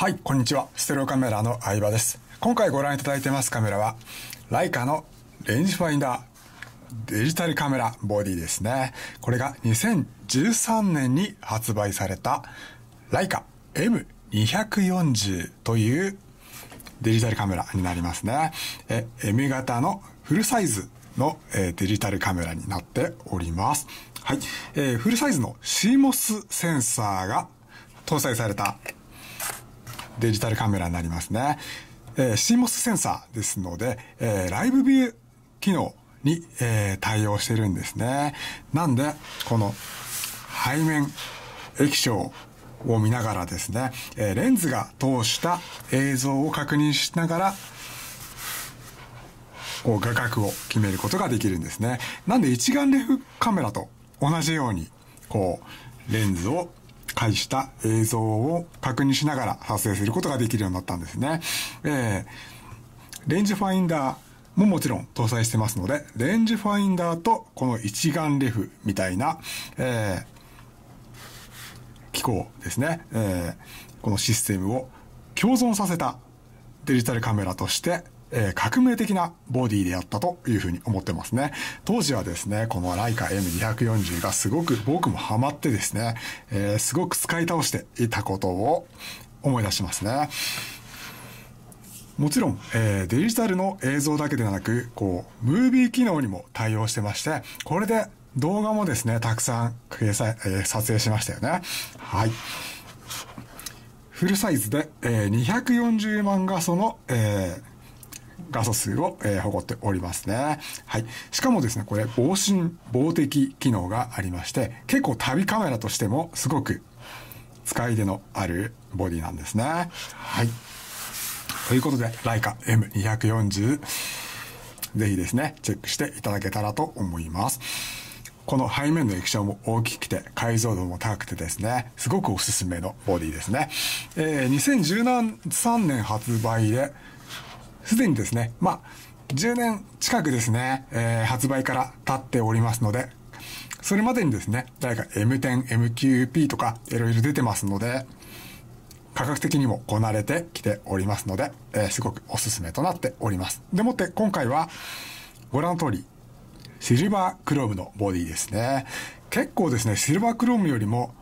はい、こんにちは。ステレオカメラの相葉です。今回ご覧いただいてますカメラは、ライカのレンジファインダーデジタルカメラボディですね。これが2013年に発売されたライカ M240 というデジタルカメラになりますね。え M 型のフルサイズの、えデジタルカメラになっております。はい。えー、フルサイズの CMOS センサーが搭載されたデジタルカメラになりますね。えー、CMOS センサーですので、えー、ライブビュー機能に、えー、対応してるんですね。なんで、この背面液晶を見ながらですね、えー、レンズが通した映像を確認しながら、こう画角を決めることができるんですね。なんで一眼レフカメラと同じように、こう、レンズを介した映像を確認しながら撮影することができるようになったんですね。えー、レンジファインダーももちろん搭載してますので、レンジファインダーとこの一眼レフみたいな、えー、機構ですね、えー、このシステムを共存させたデジタルカメラとしてえー、革命的なボディであったというふうに思ってますね。当時はですね、このライカ M240 がすごく僕もハマってですね、えー、すごく使い倒していたことを思い出しますね。もちろん、えー、デジタルの映像だけではなく、こう、ムービー機能にも対応してまして、これで動画もですね、たくさん掲載、えー、撮影しましたよね。はい。フルサイズで、えー、240万画素の、えー、画素数を、えー、誇っておりますね。はい。しかもですね、これ、防振、防滴機能がありまして、結構旅カメラとしてもすごく使い出のあるボディなんですね。はい。ということで、ライカ M240、ぜひですね、チェックしていただけたらと思います。この背面の液晶も大きくて解像度も高くてですね、すごくおすすめのボディですね。えー、2013年発売で、すでにですね、まあ、10年近くですね、えー、発売から経っておりますので、それまでにですね、誰か M10、MQP とかいろいろ出てますので、価格的にもこなれてきておりますので、えー、すごくおすすめとなっております。でもって今回は、ご覧の通り、シルバークロームのボディですね。結構ですね、シルバークロームよりも、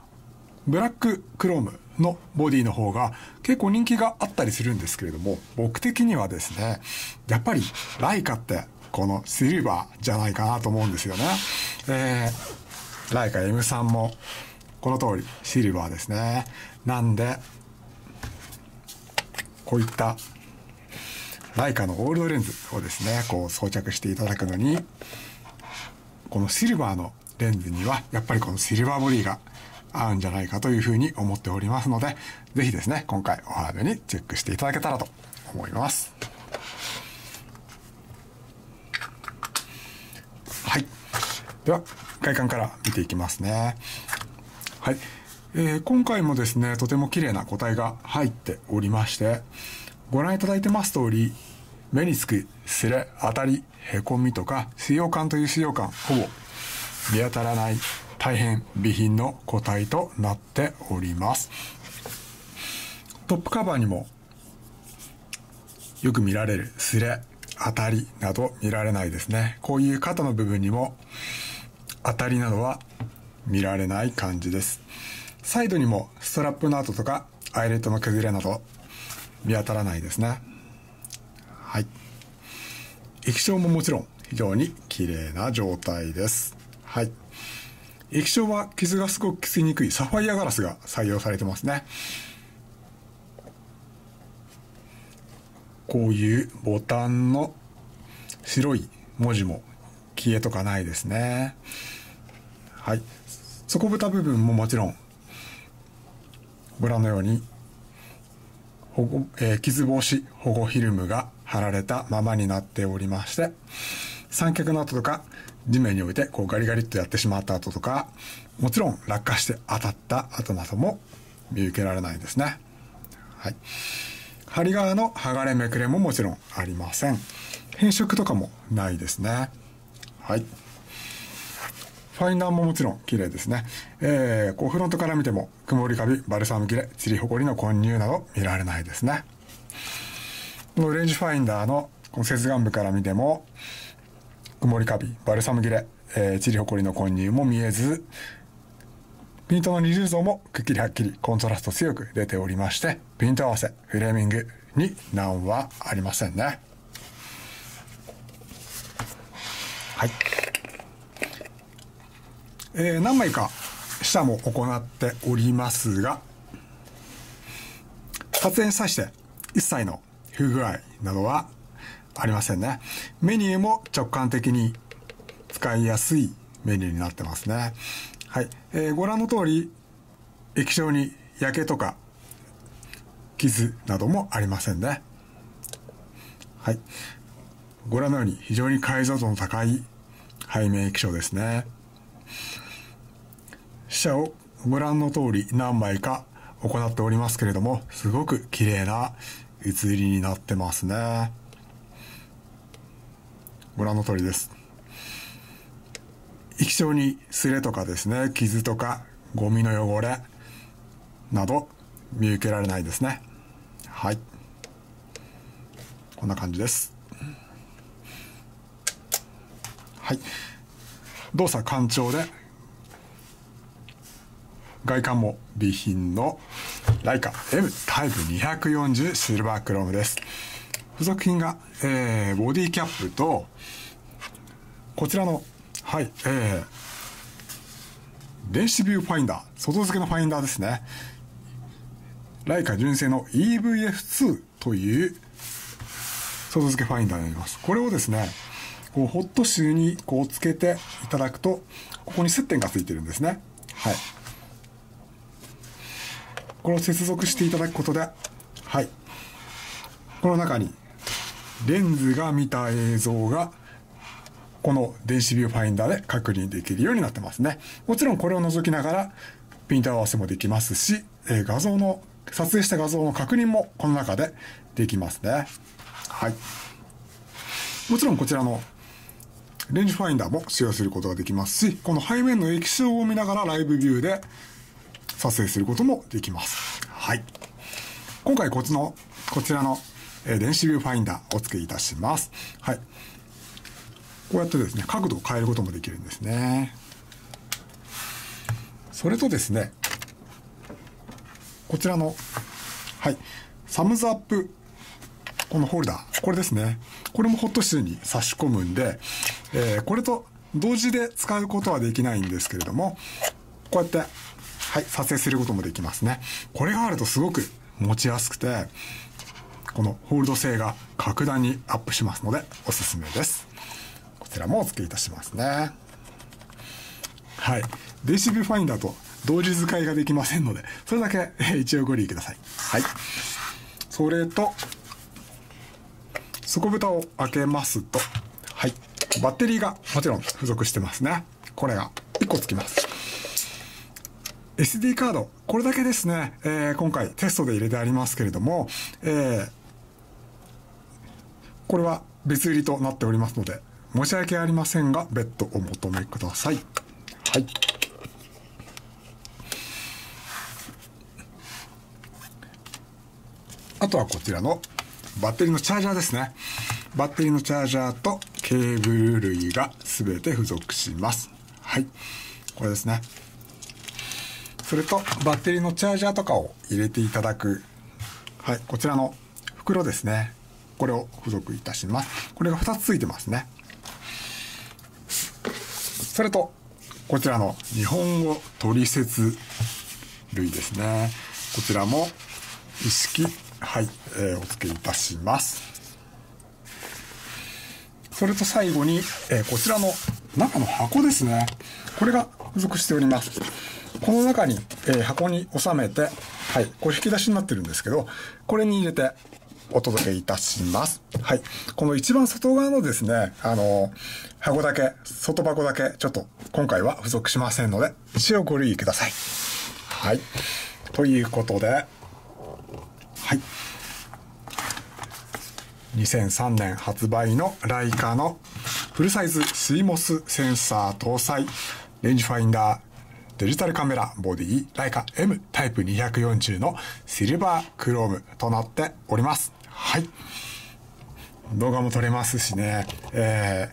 ブラッククロームのボディの方が結構人気があったりするんですけれども、僕的にはですね、やっぱりライカってこのシルバーじゃないかなと思うんですよね。えー、ライカ M3 もこの通りシルバーですね。なんで、こういったライカのオールドレンズをですね、こう装着していただくのに、このシルバーのレンズにはやっぱりこのシルバーボディが合うんじゃないかというふうに思っておりますので、ぜひですね、今回お早めにチェックしていただけたらと思います。はい。では、外観から見ていきますね。はい。えー、今回もですね、とても綺麗な個体が入っておりまして、ご覧いただいてます通り、目につくすれ、当たり、へこみとか、使用感という使用感、ほぼ見当たらない大変備品の個体となっております。トップカバーにもよく見られるスレ、当たりなど見られないですね。こういう肩の部分にも当たりなどは見られない感じです。サイドにもストラップの跡とかアイレットの崩れなど見当たらないですね。はい。液晶ももちろん非常に綺麗な状態です。はい。液晶は傷がすごくきついにくいサファイアガラスが採用されてますね。こういうボタンの白い文字も消えとかないですね。はい。底蓋部分ももちろん、ご覧のように、保護、えー、傷防止保護フィルムが貼られたままになっておりまして、三脚の跡とか、地面に置いてこうガリガリっとやってしまった跡とか、もちろん落下して当たった跡なども見受けられないですね。はい。針側の剥がれめくれももちろんありません。変色とかもないですね。はい。ファインダーももちろん綺麗ですね。えー、こうフロントから見ても、曇りカビ、バルサム切れ、チリホコリの混入など見られないですね。このレンジファインダーのこの接岸部から見ても、曇りカビ、バルサム切れ、えー、チリホコリの混入も見えず、ピントの二重像もくっきりはっきりコントラスト強く出ておりまして、ピント合わせ、フレーミングに難はありませんね。はい。えー、何枚か下も行っておりますが、撮影に際して一切の不具合などはありませんね。メニューも直感的に使いやすいメニューになってますね。はい。えー、ご覧の通り、液晶に焼けとか傷などもありませんね。はい。ご覧のように非常に解像度の高い背面液晶ですね。死者をご覧の通り何枚か行っておりますけれども、すごく綺麗な写りになってますね。ご覧の通りです。液晶にすれとかですね、傷とかゴミの汚れなど見受けられないですね。はい。こんな感じです。はい。動作単調で外観も備品のライカ M タイプ240シルバークロームです。付属品が、えー、ボディキャップと、こちらの、はい、えー、電子ビューファインダー、外付けのファインダーですね。ライカ純正の EVF2 という外付けファインダーになります。これをですね、こうホットシューにこうつけていただくと、ここに接点がついてるんですね。はい。これを接続していただくことで、はい。この中に、レンズが見た映像が、この電子ビューファインダーで確認できるようになってますね。もちろんこれを覗きながら、ピント合わせもできますし、え画像の、撮影した画像の確認もこの中でできますね。はい。もちろんこちらのレンジファインダーも使用することができますし、この背面の液晶を見ながらライブビューで撮影することもできます。はい。今回こっちの、こちらの、え、電子ビューファインダーお付けいたします。はい。こうやってですね、角度を変えることもできるんですね。それとですね、こちらの、はい、サムズアップ、このホルダー、これですね。これもホットシューに差し込むんで、えー、これと同時で使うことはできないんですけれども、こうやってはい、撮影することもできますね。これがあるとすごく持ちやすくて、このホールド性が格段にアップしますのでおすすめです。こちらもお付けいたしますね。はい。電子ビューファインダーと同時使いができませんので、それだけ一応ご留意ください。はい。それと、底蓋を開けますと、はい。バッテリーがもちろん付属してますね。これが1個つきます。SD カード、これだけですね、えー、今回テストで入れてありますけれども、えー、これは別売りとなっておりますので、申し訳ありませんが、別途お求めください。はい。あとはこちらのバッテリーのチャージャーですね。バッテリーのチャージャーとケーブル類が全て付属します。はい。これですね。それとバッテリーのチャージャーとかを入れていただく、はい、こちらの袋ですね。これを付属いたします。これが2つついてますね。それと、こちらの日本語取説類ですね。こちらも意識、はい、えー、お付けいたします。それと最後に、えー、こちらの中の箱ですね。これが付属しております。この中に、えー、箱に収めて、はい、これ引き出しになってるんですけど、これに入れてお届けいたします。はい。この一番外側のですね、あの、箱だけ、外箱だけ、ちょっと今回は付属しませんので、一応ご留意ください。はい。ということで、はい。2003年発売のライカのフルサイズ CMOS センサー搭載レンジファインダーデジタルカメラボディライカ M タイプ240のシルバークロームとなっております。はい。動画も撮れますしね、え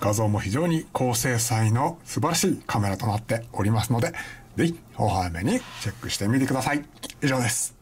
ー、画像も非常に高精細の素晴らしいカメラとなっておりますので、ぜひ、お早めにチェックしてみてください。以上です。